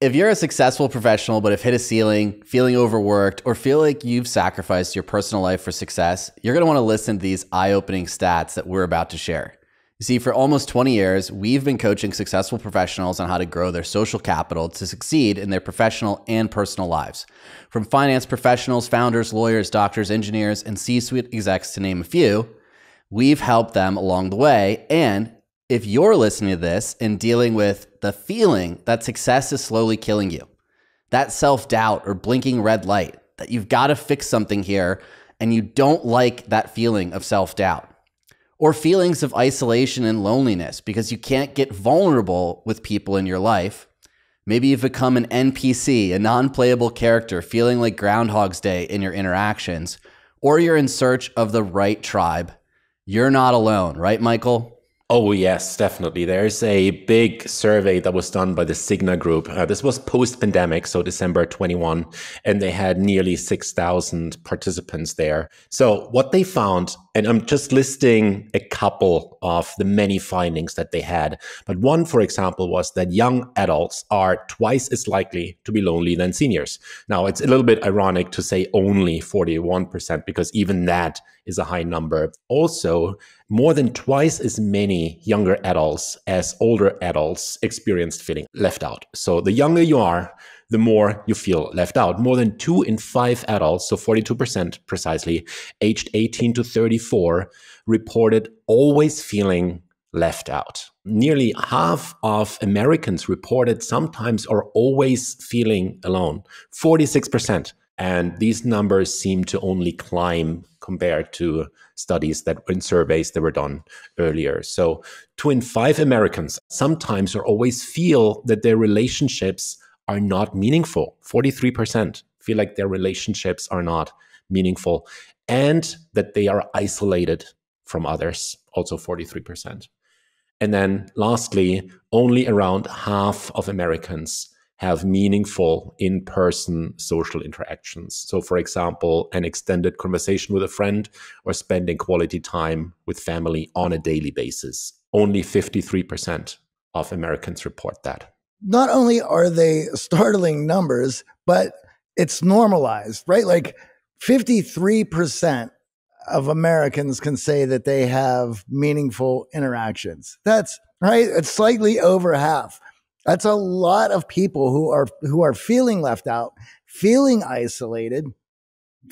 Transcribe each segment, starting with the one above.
If you're a successful professional but have hit a ceiling, feeling overworked, or feel like you've sacrificed your personal life for success, you're going to want to listen to these eye opening stats that we're about to share. You see, for almost 20 years, we've been coaching successful professionals on how to grow their social capital to succeed in their professional and personal lives. From finance professionals, founders, lawyers, doctors, engineers, and C suite execs, to name a few, we've helped them along the way. And if you're listening to this and dealing with the feeling that success is slowly killing you, that self doubt or blinking red light, that you've got to fix something here, and you don't like that feeling of self doubt, or feelings of isolation and loneliness because you can't get vulnerable with people in your life. Maybe you've become an NPC, a non playable character, feeling like Groundhog's Day in your interactions, or you're in search of the right tribe. You're not alone, right, Michael? Oh, yes, definitely. There's a big survey that was done by the Cigna Group. Uh, this was post pandemic, so December 21, and they had nearly 6,000 participants there. So, what they found, and I'm just listing a couple of the many findings that they had, but one, for example, was that young adults are twice as likely to be lonely than seniors. Now, it's a little bit ironic to say only 41%, because even that is a high number. Also, more than twice as many younger adults as older adults experienced feeling left out. So the younger you are, the more you feel left out. More than two in five adults, so 42% precisely, aged 18 to 34, reported always feeling left out. Nearly half of Americans reported sometimes or always feeling alone. 46%. And these numbers seem to only climb compared to studies that in surveys that were done earlier. So, two in five Americans sometimes or always feel that their relationships are not meaningful. 43% feel like their relationships are not meaningful and that they are isolated from others, also 43%. And then lastly, only around half of Americans have meaningful in person social interactions. So, for example, an extended conversation with a friend or spending quality time with family on a daily basis. Only 53% of Americans report that. Not only are they startling numbers, but it's normalized, right? Like 53% of Americans can say that they have meaningful interactions. That's right. It's slightly over half. That's a lot of people who are who are feeling left out, feeling isolated,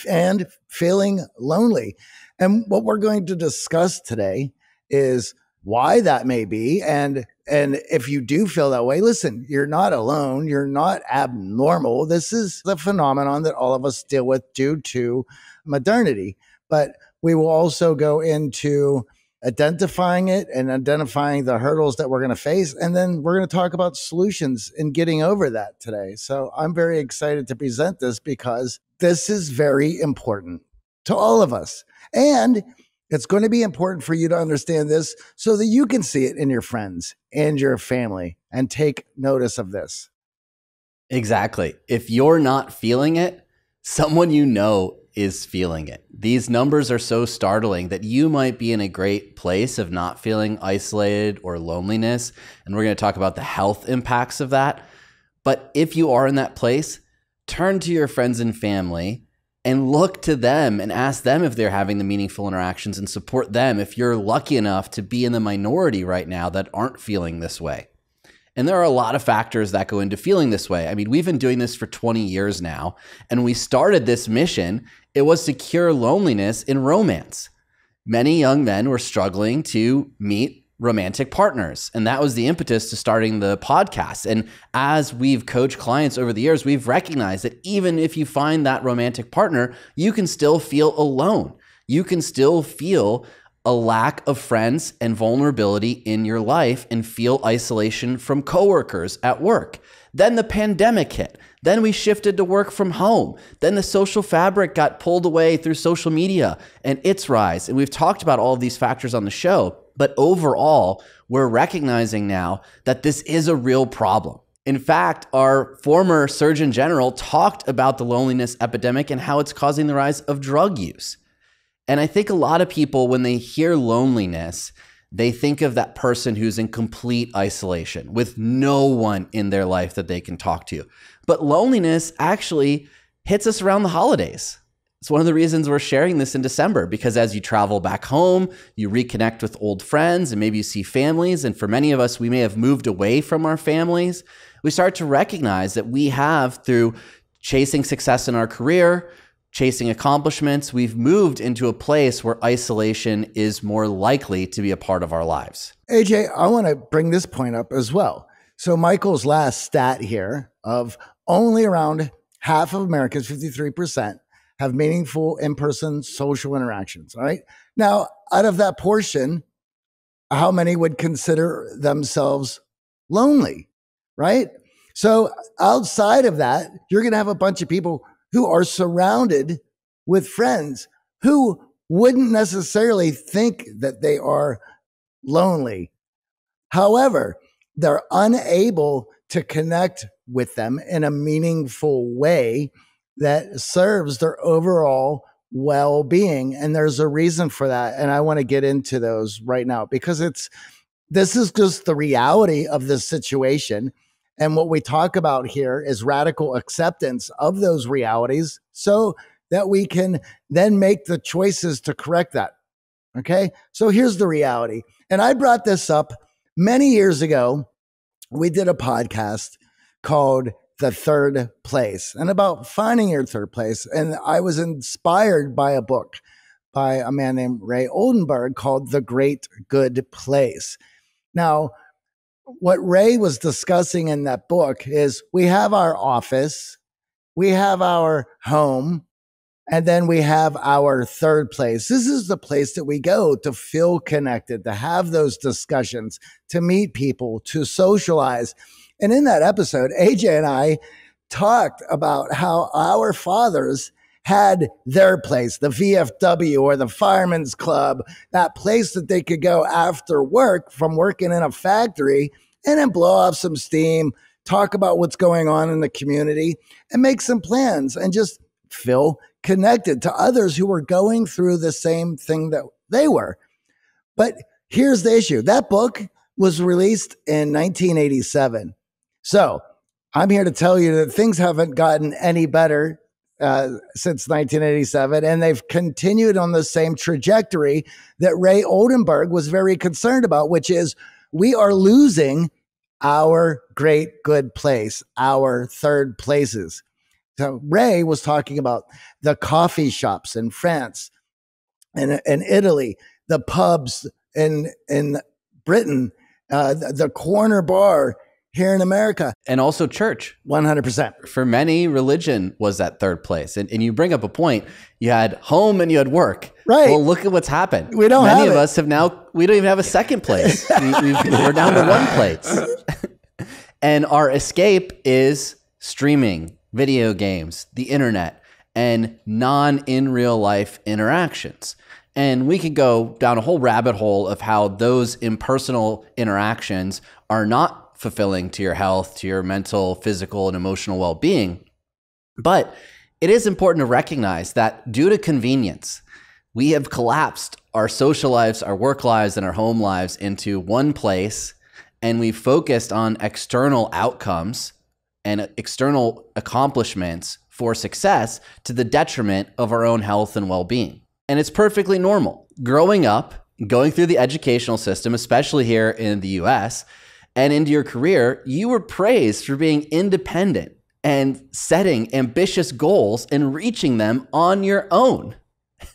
and feeling lonely. And what we're going to discuss today is why that may be and and if you do feel that way listen you're not alone. You're not abnormal. This is the phenomenon that all of us deal with due to modernity. But we will also go into identifying it and identifying the hurdles that we're going to face. And then we're going to talk about solutions in getting over that today. So I'm very excited to present this because this is very important to all of us. And it's going to be important for you to understand this so that you can see it in your friends and your family and take notice of this. Exactly. If you're not feeling it, someone you know is feeling it. These numbers are so startling that you might be in a great place of not feeling isolated or loneliness. And we're going to talk about the health impacts of that. But if you are in that place, turn to your friends and family and look to them and ask them if they're having the meaningful interactions and support them if you're lucky enough to be in the minority right now that aren't feeling this way. And there are a lot of factors that go into feeling this way. I mean, we've been doing this for 20 years now, and we started this mission. It was to cure loneliness in romance. Many young men were struggling to meet romantic partners. And that was the impetus to starting the podcast. And as we've coached clients over the years, we've recognized that even if you find that romantic partner, you can still feel alone. You can still feel a lack of friends and vulnerability in your life and feel isolation from coworkers at work. Then the pandemic hit. Then we shifted to work from home. Then the social fabric got pulled away through social media and its rise. And we've talked about all of these factors on the show. But overall, we're recognizing now that this is a real problem. In fact, our former Surgeon General talked about the loneliness epidemic and how it's causing the rise of drug use. And I think a lot of people, when they hear loneliness, they think of that person who's in complete isolation with no one in their life that they can talk to. But loneliness actually hits us around the holidays. It's one of the reasons we're sharing this in December because as you travel back home, you reconnect with old friends and maybe you see families. And for many of us, we may have moved away from our families. We start to recognize that we have, through chasing success in our career, chasing accomplishments, we've moved into a place where isolation is more likely to be a part of our lives. AJ, I want to bring this point up as well. So, Michael's last stat here of only around half of Americans, 53%, have meaningful in person social interactions. Right. Now, out of that portion, how many would consider themselves lonely? Right. So, outside of that, you're going to have a bunch of people who are surrounded with friends who wouldn't necessarily think that they are lonely. However, they're unable to connect with them in a meaningful way that serves their overall well being. And there's a reason for that. And I want to get into those right now because it's this is just the reality of the situation. And what we talk about here is radical acceptance of those realities so that we can then make the choices to correct that. Okay. So here's the reality. And I brought this up many years ago. We did a podcast called the third place and about finding your third place. And I was inspired by a book by a man named Ray Oldenburg called The Great Good Place. Now, what Ray was discussing in that book is we have our office, we have our home, and then we have our third place. This is the place that we go to feel connected, to have those discussions, to meet people, to socialize. And in that episode, AJ and I talked about how our fathers had their place, the VFW or the fireman's club, that place that they could go after work from working in a factory and then blow off some steam, talk about what's going on in the community and make some plans and just feel connected to others who were going through the same thing that they were. But here's the issue that book was released in 1987. So I'm here to tell you that things haven't gotten any better uh, since 1987, and they've continued on the same trajectory that Ray Oldenburg was very concerned about, which is we are losing our great good place, our third places. So Ray was talking about the coffee shops in France and in Italy, the pubs in in Britain, uh, the, the corner bar here in America. And also church. 100%. For many, religion was that third place. And, and you bring up a point. You had home and you had work. Right. Well, look at what's happened. We don't Many have of it. us have now, we don't even have a second place. we, are down to one place. and our escape is streaming, video games, the internet, and non in real life interactions. And we could go down a whole rabbit hole of how those impersonal interactions are not fulfilling to your health, to your mental, physical, and emotional well being. But it is important to recognize that due to convenience, we have collapsed our social lives, our work lives, and our home lives into one place, and we've focused on external outcomes and external accomplishments for success to the detriment of our own health and well being. And it's perfectly normal. Growing up, going through the educational system, especially here in the US, and into your career, you were praised for being independent and setting ambitious goals and reaching them on your own.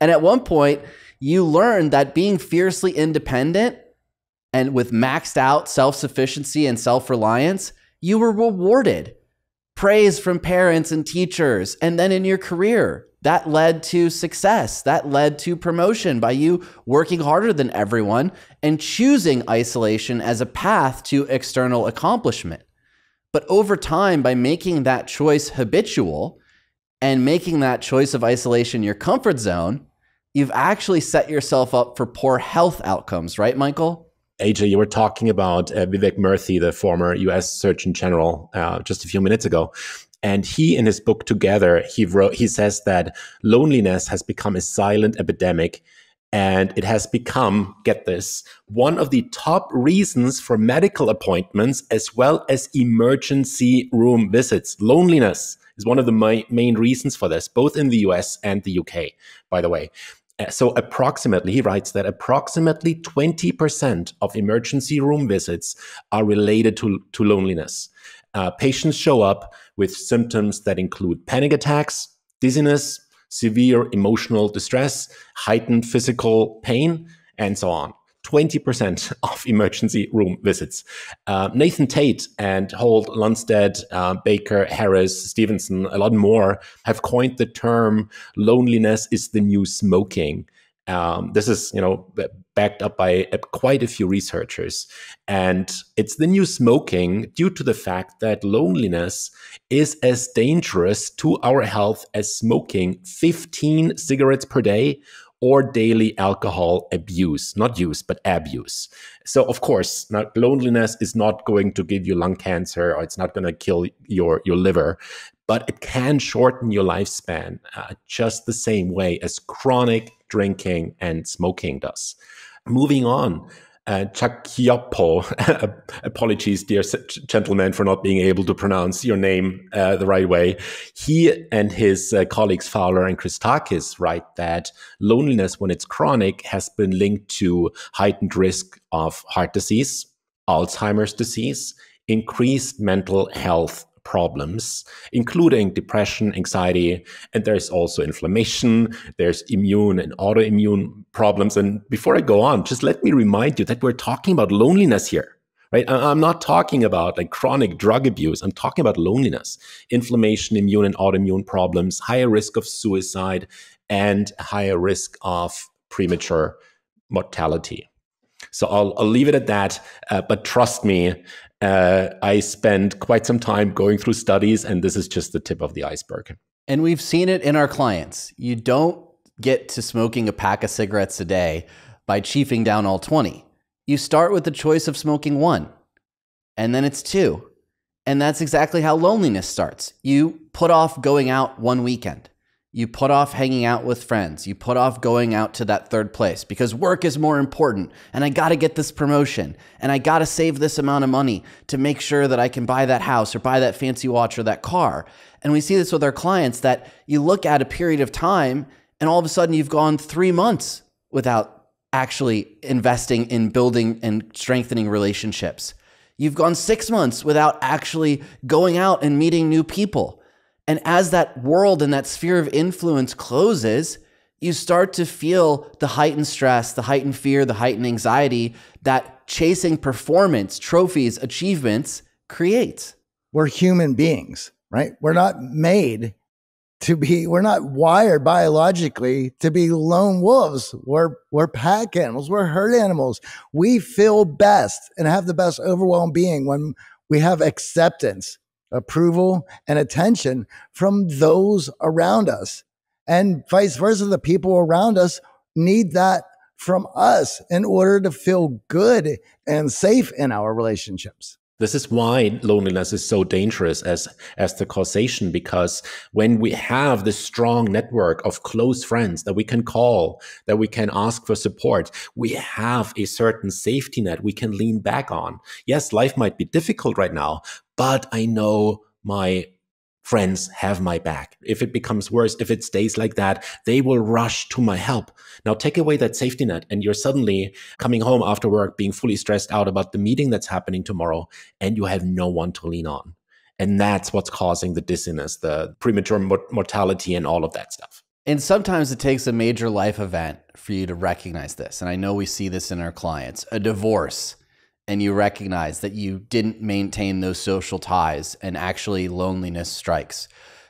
And at one point, you learned that being fiercely independent and with maxed out self sufficiency and self reliance, you were rewarded. Praise from parents and teachers, and then in your career, that led to success. That led to promotion by you working harder than everyone and choosing isolation as a path to external accomplishment. But over time, by making that choice habitual and making that choice of isolation your comfort zone, you've actually set yourself up for poor health outcomes, right, Michael? AJ, you were talking about uh, Vivek Murthy, the former US Surgeon General, uh, just a few minutes ago. And he, in his book Together, he wrote, he says that loneliness has become a silent epidemic And it has become, get this, one of the top reasons for medical appointments as well as emergency room visits. Loneliness is one of the main reasons for this, both in the US and the UK, by the way. Uh, so, approximately, he writes that approximately 20% of emergency room visits are related to, to loneliness. Uh, patients show up with symptoms that include panic attacks, dizziness, severe emotional distress, heightened physical pain, and so on. 20% of emergency room visits. Uh, Nathan Tate and Holt, Lunstad, uh, Baker, Harris, Stevenson, a lot more have coined the term loneliness is the new smoking. Um, this is, you know, backed up by uh, quite a few researchers, and it's the new smoking due to the fact that loneliness is as dangerous to our health as smoking 15 cigarettes per day or daily alcohol abuse, not use, but abuse. So, of course, not, loneliness is not going to give you lung cancer or it's not going to kill your, your liver, but it can shorten your lifespan uh, just the same way as chronic drinking and smoking does. Moving on, uh, Chakyopo, apologies, dear gentleman, for not being able to pronounce your name uh, the right way. He and his uh, colleagues Fowler and Christakis write that loneliness, when it's chronic, has been linked to heightened risk of heart disease, Alzheimer's disease, increased mental health problems, including depression, anxiety, and there's also inflammation, there's immune and autoimmune problems. And before I go on, just let me remind you that we're talking about loneliness here. Right? I'm not talking about like chronic drug abuse. I'm talking about loneliness, inflammation, immune and autoimmune problems, higher risk of suicide, and higher risk of premature mortality. So I'll, I'll leave it at that. Uh, but trust me, uh, I spend quite some time going through studies, and this is just the tip of the iceberg. And we've seen it in our clients. You don't get to smoking a pack of cigarettes a day by chiefing down all 20. You start with the choice of smoking one, and then it's two. And that's exactly how loneliness starts. You put off going out one weekend. You put off hanging out with friends. You put off going out to that third place because work is more important. And I got to get this promotion. And I got to save this amount of money to make sure that I can buy that house or buy that fancy watch or that car. And we see this with our clients that you look at a period of time and all of a sudden you've gone three months without actually investing in building and strengthening relationships. You've gone six months without actually going out and meeting new people. And as that world and that sphere of influence closes, you start to feel the heightened stress, the heightened fear, the heightened anxiety that chasing performance, trophies, achievements creates. We're human beings, right? We're not made to be, we're not wired biologically to be lone wolves. We're, we're pack animals. We're herd animals. We feel best and have the best overwhelmed being when we have acceptance approval, and attention from those around us. And vice versa, the people around us need that from us in order to feel good and safe in our relationships. This is why loneliness is so dangerous as, as the causation, because when we have this strong network of close friends that we can call, that we can ask for support, we have a certain safety net we can lean back on. Yes, life might be difficult right now, but I know my friends have my back. If it becomes worse, if it stays like that, they will rush to my help. Now take away that safety net and you're suddenly coming home after work being fully stressed out about the meeting that's happening tomorrow and you have no one to lean on. And that's what's causing the dizziness, the premature mortality and all of that stuff. And sometimes it takes a major life event for you to recognize this. And I know we see this in our clients, a divorce and you recognize that you didn't maintain those social ties and actually loneliness strikes.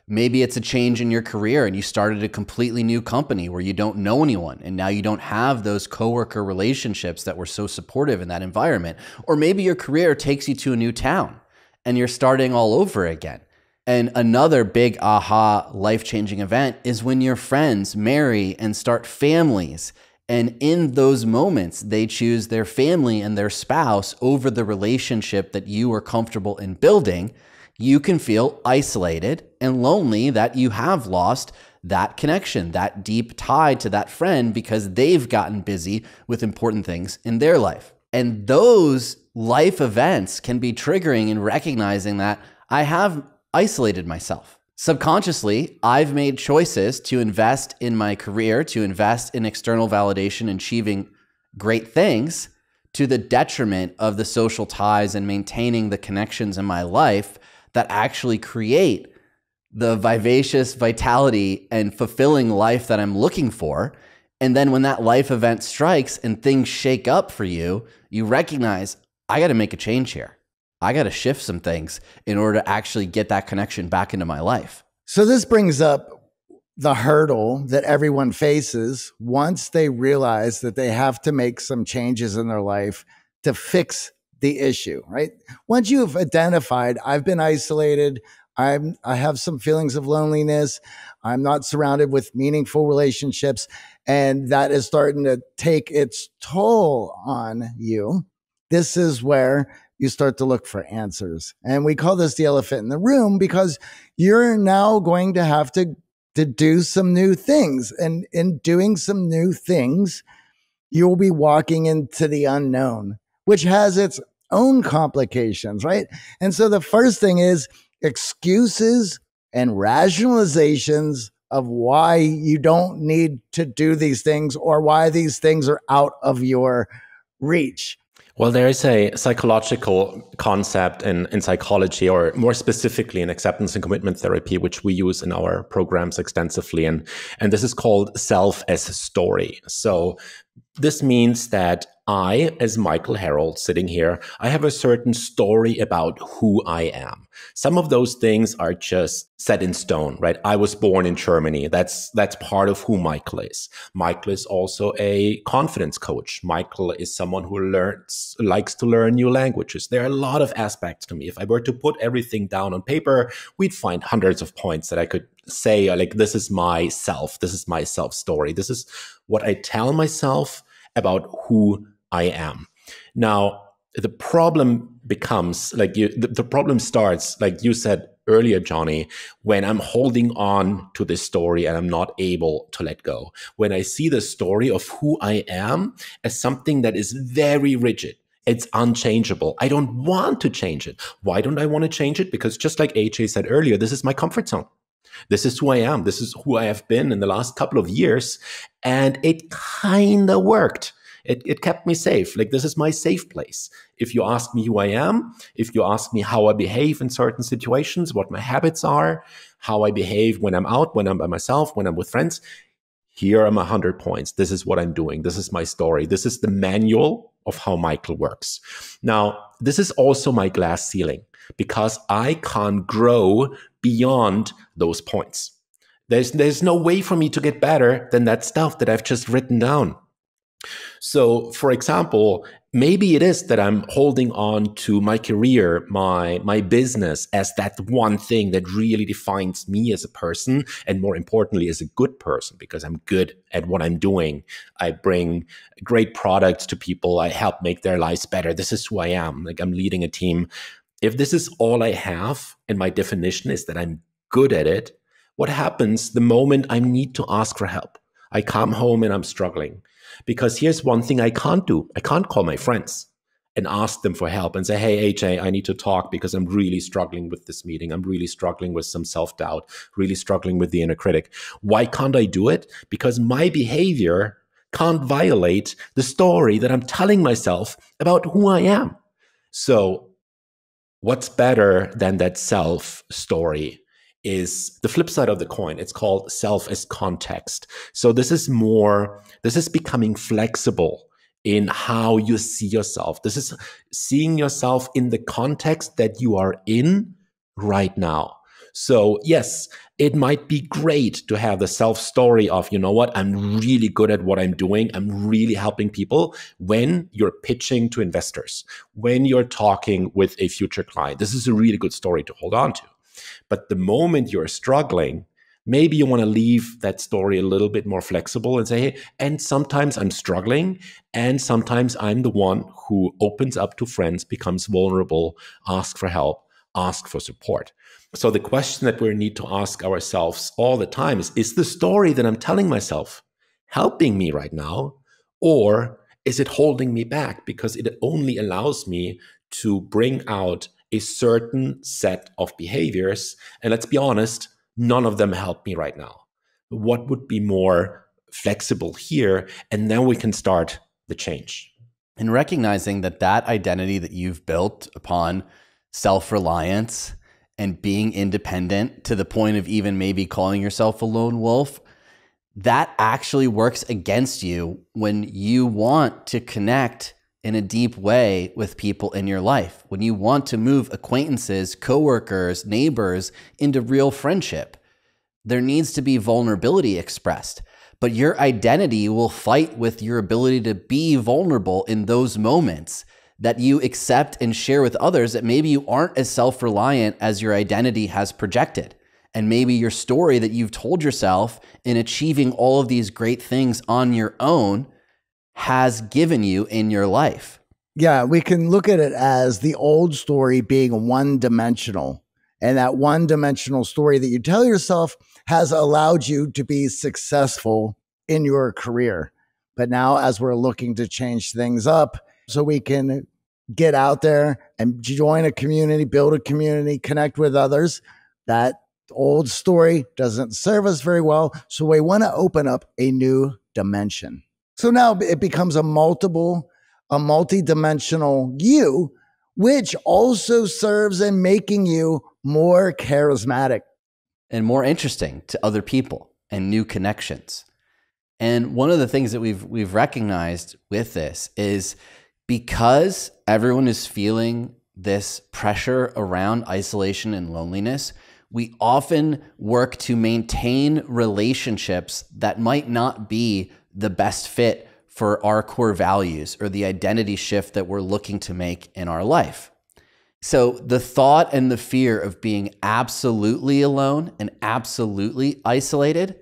Maybe it's a change in your career and you started a completely new company where you don't know anyone and now you don't have those coworker relationships that were so supportive in that environment. Or maybe your career takes you to a new town and you're starting all over again. And another big aha life changing event is when your friends marry and start families and in those moments, they choose their family and their spouse over the relationship that you are comfortable in building. You can feel isolated and lonely that you have lost that connection, that deep tie to that friend because they've gotten busy with important things in their life. And those life events can be triggering in recognizing that I have isolated myself. Subconsciously, I've made choices to invest in my career, to invest in external validation, achieving great things to the detriment of the social ties and maintaining the connections in my life that actually create the vivacious vitality and fulfilling life that I'm looking for. And then when that life event strikes and things shake up for you, you recognize, I got to make a change here. I got to shift some things in order to actually get that connection back into my life. So this brings up the hurdle that everyone faces once they realize that they have to make some changes in their life to fix the issue, right? Once you've identified, I've been isolated, I'm I have some feelings of loneliness, I'm not surrounded with meaningful relationships, and that is starting to take its toll on you. This is where you start to look for answers. And we call this the elephant in the room because you're now going to have to to do some new things. And in doing some new things, you will be walking into the unknown, which has its own complications, right? And so the first thing is excuses and rationalizations of why you don't need to do these things or why these things are out of your reach. Well, there is a psychological concept in, in psychology, or more specifically in acceptance and commitment therapy, which we use in our programs extensively. And, and this is called self as story. So this means that I, as Michael Harold sitting here, I have a certain story about who I am. Some of those things are just set in stone, right? I was born in Germany. That's that's part of who Michael is. Michael is also a confidence coach. Michael is someone who learns likes to learn new languages. There are a lot of aspects to me. If I were to put everything down on paper, we'd find hundreds of points that I could say like this is my self. This is my self story. This is what I tell myself about who I am. Now, the problem becomes like you, the, the problem starts, like you said earlier, Johnny, when I'm holding on to this story and I'm not able to let go. When I see the story of who I am as something that is very rigid, it's unchangeable. I don't want to change it. Why don't I want to change it? Because just like AJ said earlier, this is my comfort zone. This is who I am. This is who I have been in the last couple of years. And it kind of worked it, it kept me safe. Like this is my safe place. If you ask me who I am, if you ask me how I behave in certain situations, what my habits are, how I behave when I'm out, when I'm by myself, when I'm with friends, here are my 100 points. This is what I'm doing. This is my story. This is the manual of how Michael works. Now, this is also my glass ceiling because I can't grow beyond those points. There's, there's no way for me to get better than that stuff that I've just written down. So, for example, maybe it is that I'm holding on to my career, my my business as that one thing that really defines me as a person and more importantly as a good person because I'm good at what I'm doing. I bring great products to people, I help make their lives better. This is who I am. Like I'm leading a team. If this is all I have and my definition is that I'm good at it, what happens the moment I need to ask for help? I come home and I'm struggling. Because here's one thing I can't do I can't call my friends and ask them for help and say, hey, AJ, I need to talk because I'm really struggling with this meeting. I'm really struggling with some self doubt, really struggling with the inner critic. Why can't I do it? Because my behavior can't violate the story that I'm telling myself about who I am. So, what's better than that self story? Is the flip side of the coin. It's called self as context. So this is more, this is becoming flexible in how you see yourself. This is seeing yourself in the context that you are in right now. So, yes, it might be great to have the self story of, you know what, I'm really good at what I'm doing. I'm really helping people when you're pitching to investors, when you're talking with a future client. This is a really good story to hold on to. But the moment you're struggling, maybe you want to leave that story a little bit more flexible and say, hey, and sometimes I'm struggling, and sometimes I'm the one who opens up to friends, becomes vulnerable, ask for help, ask for support. So the question that we need to ask ourselves all the time is is the story that I'm telling myself helping me right now or is it holding me back because it only allows me to bring out a certain set of behaviors and let's be honest none of them help me right now. What would be more flexible here and then we can start the change. And recognizing that that identity that you've built upon self-reliance and being independent to the point of even maybe calling yourself a lone wolf, that actually works against you when you want to connect in a deep way with people in your life, when you want to move acquaintances, coworkers, neighbors into real friendship. There needs to be vulnerability expressed, but your identity will fight with your ability to be vulnerable in those moments that you accept and share with others that maybe you aren't as self reliant as your identity has projected. And maybe your story that you've told yourself in achieving all of these great things on your own has given you in your life. Yeah, we can look at it as the old story being one dimensional. And that one dimensional story that you tell yourself has allowed you to be successful in your career. But now, as we're looking to change things up, so we can get out there and join a community, build a community, connect with others. That old story doesn't serve us very well. So we want to open up a new dimension. So now it becomes a multiple, a multi-dimensional you, which also serves in making you more charismatic and more interesting to other people and new connections. And one of the things that we've we've recognized with this is because everyone is feeling this pressure around isolation and loneliness, we often work to maintain relationships that might not be the best fit for our core values or the identity shift that we're looking to make in our life. So, the thought and the fear of being absolutely alone and absolutely isolated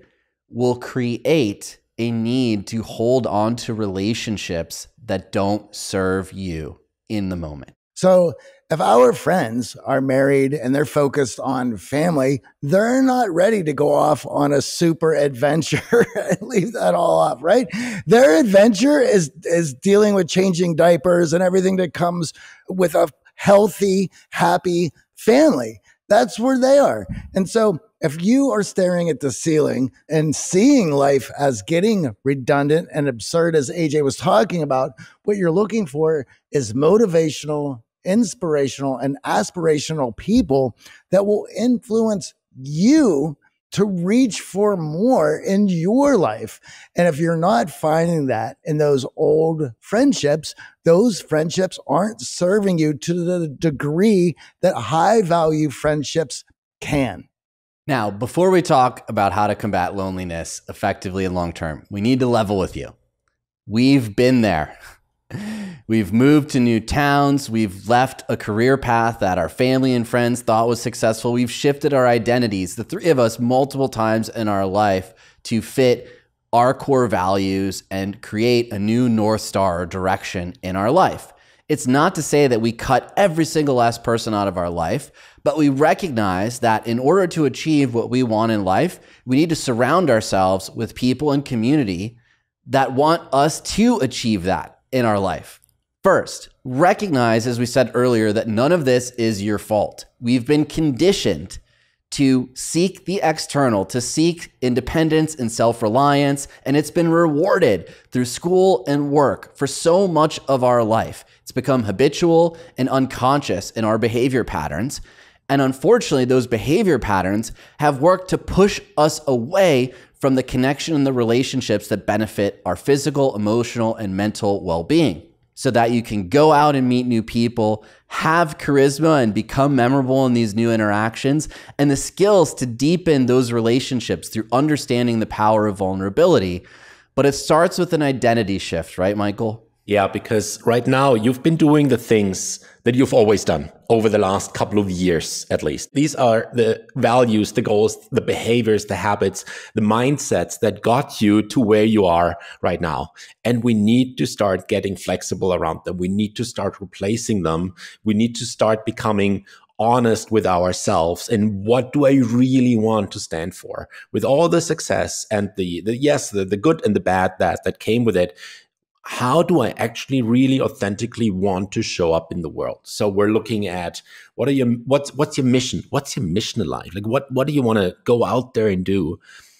will create a need to hold on to relationships that don't serve you in the moment. So, if our friends are married and they're focused on family, they're not ready to go off on a super adventure and leave that all off, right? Their adventure is is dealing with changing diapers and everything that comes with a healthy, happy family. That's where they are. And so if you are staring at the ceiling and seeing life as getting redundant and absurd, as AJ was talking about, what you're looking for is motivational, inspirational, and aspirational people that will influence you to reach for more in your life. And if you're not finding that in those old friendships, those friendships aren't serving you to the degree that high value friendships can. Now, before we talk about how to combat loneliness effectively and long term, we need to level with you. We've been there. We've moved to new towns. We've left a career path that our family and friends thought was successful. We've shifted our identities, the three of us, multiple times in our life to fit our core values and create a new North Star direction in our life. It's not to say that we cut every single last person out of our life, but we recognize that in order to achieve what we want in life, we need to surround ourselves with people and community that want us to achieve that in our life. First, recognize, as we said earlier, that none of this is your fault. We've been conditioned to seek the external, to seek independence and self reliance, and it's been rewarded through school and work for so much of our life. It's become habitual and unconscious in our behavior patterns. And unfortunately, those behavior patterns have worked to push us away from the connection and the relationships that benefit our physical, emotional, and mental well being so that you can go out and meet new people, have charisma and become memorable in these new interactions, and the skills to deepen those relationships through understanding the power of vulnerability. But it starts with an identity shift, right, Michael? Yeah, because right now you've been doing the things that you've always done over the last couple of years, at least. These are the values, the goals, the behaviors, the habits, the mindsets that got you to where you are right now. And we need to start getting flexible around them. We need to start replacing them. We need to start becoming honest with ourselves and what do I really want to stand for with all the success and the, the yes, the, the good and the bad that that came with it. How do I actually really authentically want to show up in the world? So we're looking at what are your what's what's your mission? What's your mission in life? Like what what do you want to go out there and do?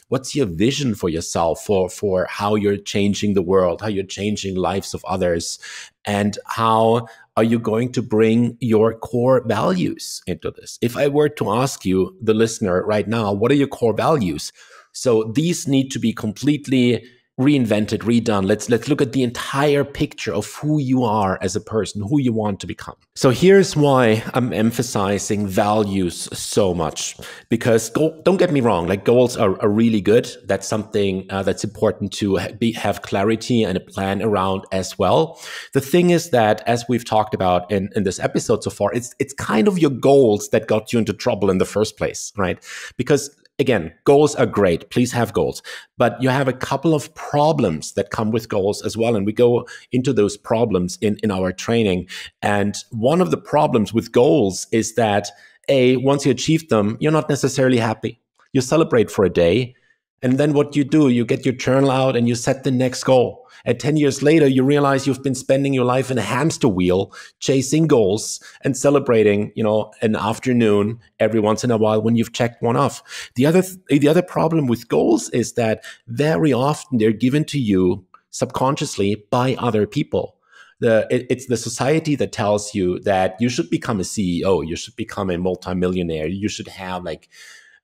what's your vision for yourself for for how you're changing the world how you're changing lives of others and how are you going to bring your core values into this? If I were to ask you, the listener, right now, what are your core values? So these need to be completely reinvented, redone. Let's let's look at the entire picture of who you are as a person, who you want to become. So here's why I'm emphasizing values so much because don't get me wrong, like goals are, are really good. That's something uh, that's important to be, have clarity and a plan around as well. The thing is that as we've talked about in, in this episode so far, it's it's kind of your goals that got you into trouble in the first place, right? Because again, goals are great. Please have goals. But you have a couple of problems that come with goals as well. And we go into those problems in, in our training. And one of the problems with goals is that, A, once you achieve them, you're not necessarily happy. You celebrate for a day. And then what you do, you get your journal out and you set the next goal. And 10 years later, you realize you've been spending your life in a hamster wheel, chasing goals and celebrating, you know, an afternoon every once in a while when you've checked one off. The other, th- the other problem with goals is that very often they're given to you subconsciously by other people. The, it, it's the society that tells you that you should become a CEO, you should become a multimillionaire, you should have like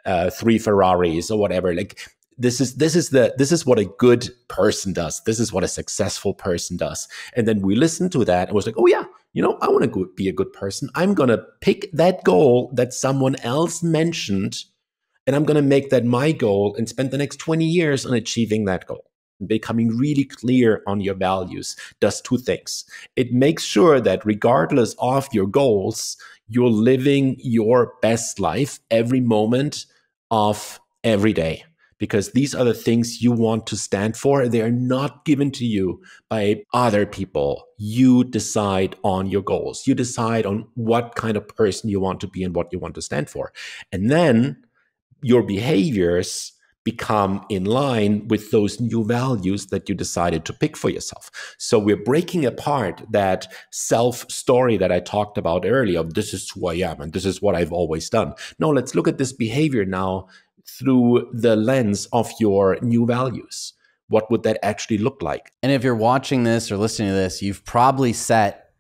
uh, three Ferraris or whatever. Like this is this is the this is what a good person does. This is what a successful person does. And then we listened to that and was like oh yeah you know i want to be a good person. I'm to pick that goal that someone else mentioned and i'm to make that my goal and spend the next 20 years on achieving that goal becoming really clear on your values does two things. It makes sure that regardless of your goals you're living your best life every moment of every day because these are the things you want to stand for. They are not given to you by other people. You decide on your goals. You decide on what kind of person you want to be and what you want to stand for. And then your behaviors become in line with those new values that you decided to pick for yourself. So we're breaking apart that self story that I talked about earlier of this is who I am and this is what I've always done. No, let's look at this behavior now through the lens of your new values. What would that actually look like? And if you're watching this or listening to this, you've probably set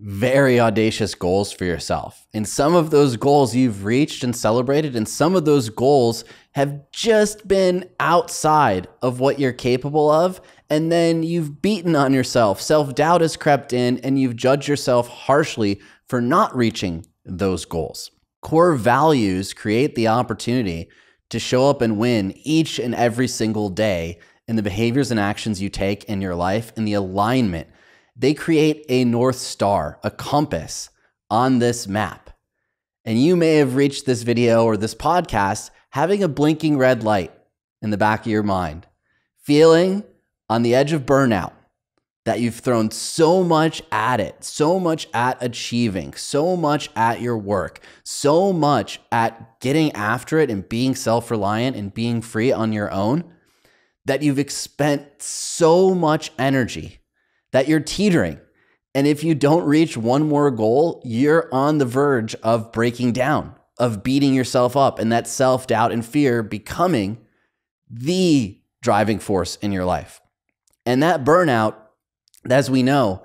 very audacious goals for yourself. And some of those goals you've reached and celebrated, and some of those goals have just been outside of what you're capable of. And then you've beaten on yourself. Self doubt has crept in, and you've judged yourself harshly for not reaching those goals. Core values create the opportunity to show up and win each and every single day in the behaviors and actions you take in your life and the alignment. They create a North Star, a compass on this map. And you may have reached this video or this podcast having a blinking red light in the back of your mind, feeling on the edge of burnout, that you've thrown so much at it, so much at achieving, so much at your work, so much at getting after it and being self reliant and being free on your own, that you've spent so much energy that you're teetering. And if you don't reach one more goal, you're on the verge of breaking down, of beating yourself up, and that self doubt and fear becoming the driving force in your life. And that burnout as we know,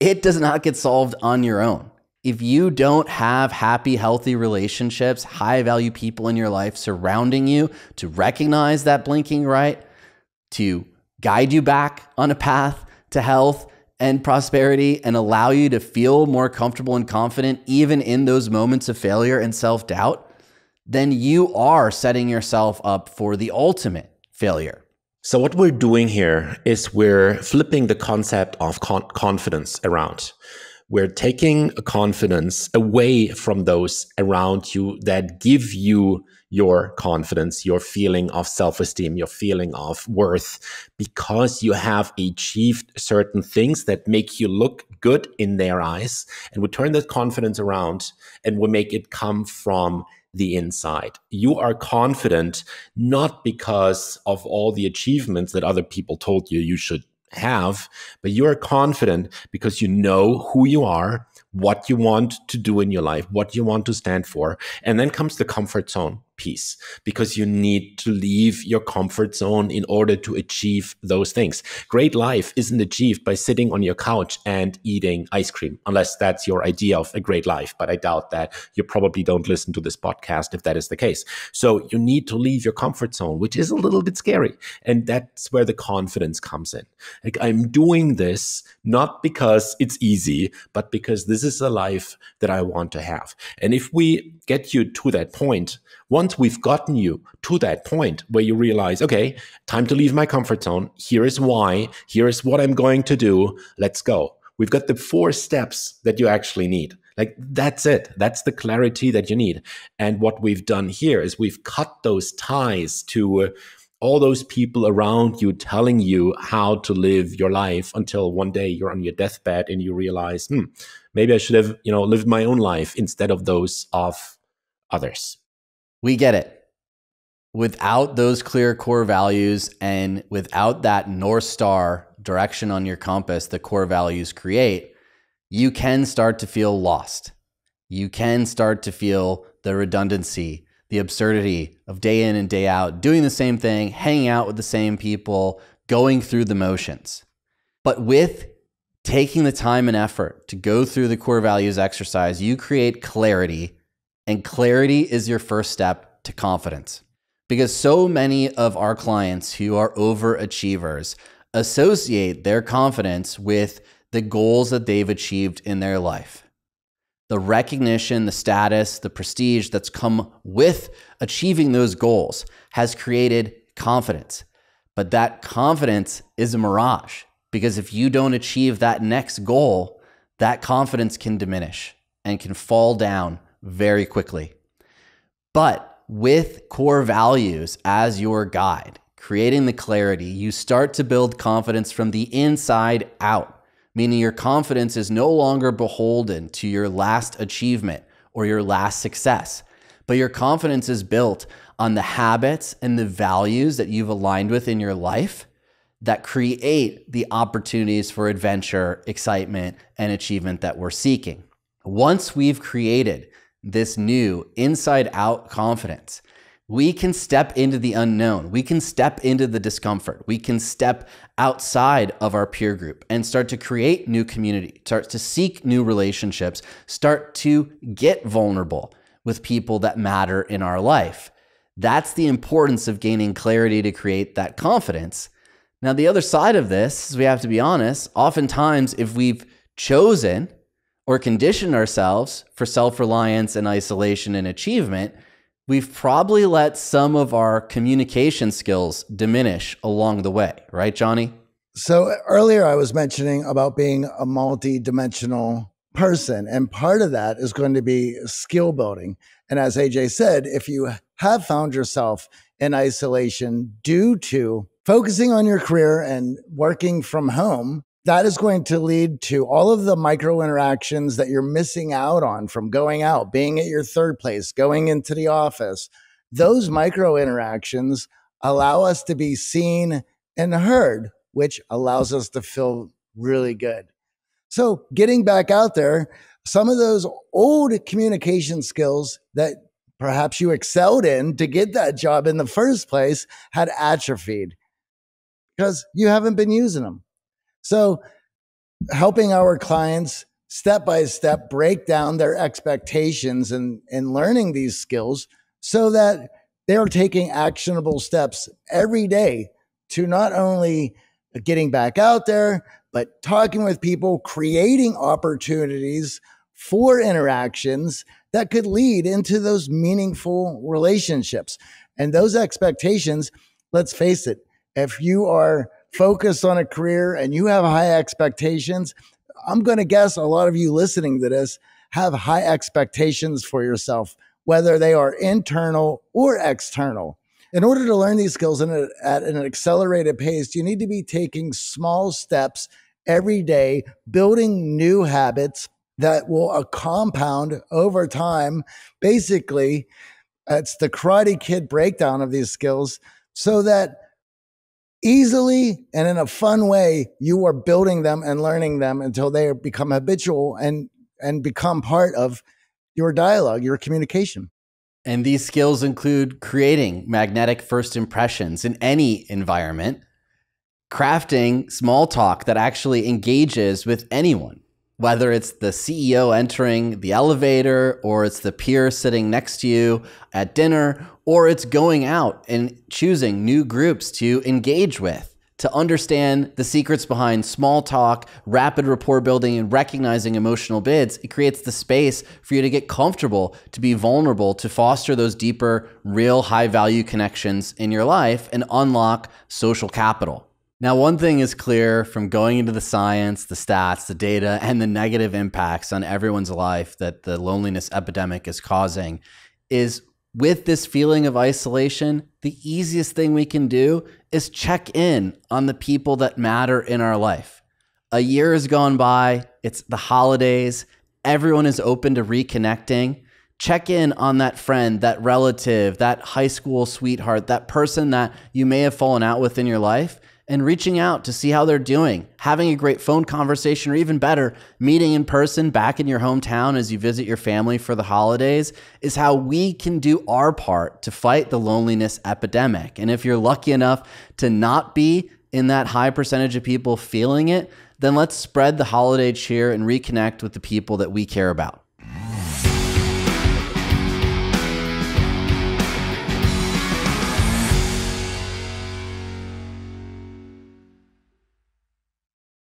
it does not get solved on your own. If you don't have happy, healthy relationships, high value people in your life surrounding you to recognize that blinking right, to guide you back on a path to health and prosperity and allow you to feel more comfortable and confident, even in those moments of failure and self doubt, then you are setting yourself up for the ultimate failure. So, what we're doing here is we're flipping the concept of con- confidence around. We're taking confidence away from those around you that give you your confidence, your feeling of self esteem, your feeling of worth, because you have achieved certain things that make you look good in their eyes and we turn that confidence around and we make it come from the inside. You are confident not because of all the achievements that other people told you you should have, but you are confident because you know who you are, what you want to do in your life, what you want to stand for. And then comes the comfort zone piece because you need to leave your comfort zone in order to achieve those things. Great life isn't achieved by sitting on your couch and eating ice cream, unless that's your idea of a great life. But I doubt that you probably don't listen to this podcast if that is the case. So you need to leave your comfort zone, which is a little bit scary. And that's where the confidence comes in. Like I'm doing this not because it's easy, but because this is a life that I want to have. And if we get you to that point, once we've gotten you to that point where you realize, okay, time to leave my comfort zone. Here is why. Here is what I'm going to do. Let's go. We've got the four steps that you actually need. Like that's it. That's the clarity that you need. And what we've done here is we've cut those ties to uh, all those people around you telling you how to live your life until one day you're on your deathbed and you realize, hmm, maybe I should have, you know, lived my own life instead of those of others. We get it. Without those clear core values and without that North Star direction on your compass the core values create, you can start to feel lost. You can start to feel the redundancy, the absurdity of day in and day out, doing the same thing, hanging out with the same people, going through the motions. But with taking the time and effort to go through the core values exercise, you create clarity and clarity is your first step to confidence. Because so many of our clients who are overachievers associate their confidence with the goals that they've achieved in their life. The recognition, the status, the prestige that's come with achieving those goals has created confidence. But that confidence is a mirage because if you don't achieve that next goal, that confidence can diminish and can fall down very quickly. But with core values as your guide, creating the clarity, you start to build confidence from the inside out, meaning your confidence is no longer beholden to your last achievement or your last success, but your confidence is built on the habits and the values that you've aligned with in your life that create the opportunities for adventure, excitement, and achievement that we're seeking. Once we've created this new inside out confidence, we can step into the unknown. We can step into the discomfort. We can step outside of our peer group and start to create new community, start to seek new relationships, start to get vulnerable with people that matter in our life. That's the importance of gaining clarity to create that confidence. Now, the other side of this is we have to be honest. Oftentimes, if we've chosen or conditioned ourselves for self reliance and isolation and achievement, we've probably let some of our communication skills diminish along the way, right, Johnny? So earlier I was mentioning about being a multi-dimensional person and part of that is going to be skill building. And as AJ said, if you have found yourself in isolation due to focusing on your career and working from home, that is going to lead to all of the micro interactions that you're missing out on from going out, being at your third place, going into the office. Those micro interactions allow us to be seen and heard, which allows us to feel really good. So, getting back out there, some of those old communication skills that perhaps you excelled in to get that job in the first place had atrophied because you haven't been using them. So, helping our clients step by step break down their expectations and, and learning these skills so that they're taking actionable steps every day to not only getting back out there, but talking with people, creating opportunities for interactions that could lead into those meaningful relationships. And those expectations, let's face it, if you are focused on a career and you have high expectations, I'm going to guess a lot of you listening to this have high expectations for yourself, whether they are internal or external. In order to learn these skills a, at an accelerated pace, you need to be taking small steps every day, building new habits that will compound over time. Basically, it's the Karate Kid breakdown of these skills so that easily and in a fun way, you are building them and learning them until they become habitual and, and become part of your dialogue, your communication. And these skills include creating magnetic first impressions in any environment, crafting small talk that actually engages with anyone, whether it's the CEO entering the elevator, or it's the peer sitting next to you at dinner, or it's going out and choosing new groups to engage with to understand the secrets behind small talk, rapid rapport building, and recognizing emotional bids, it creates the space for you to get comfortable, to be vulnerable, to foster those deeper, real high value connections in your life and unlock social capital. Now, one thing is clear from going into the science, the stats, the data, and the negative impacts on everyone's life that the loneliness epidemic is causing is with this feeling of isolation, the easiest thing we can do is check in on the people that matter in our life. A year has gone by, it's the holidays, everyone is open to reconnecting. Check in on that friend, that relative, that high school sweetheart, that person that you may have fallen out with in your life and reaching out to see how they're doing, having a great phone conversation, or even better, meeting in person back in your hometown as you visit your family for the holidays is how we can do our part to fight the loneliness epidemic. And if you're lucky enough to not be in that high percentage of people feeling it, then let's spread the holiday cheer and reconnect with the people that we care about.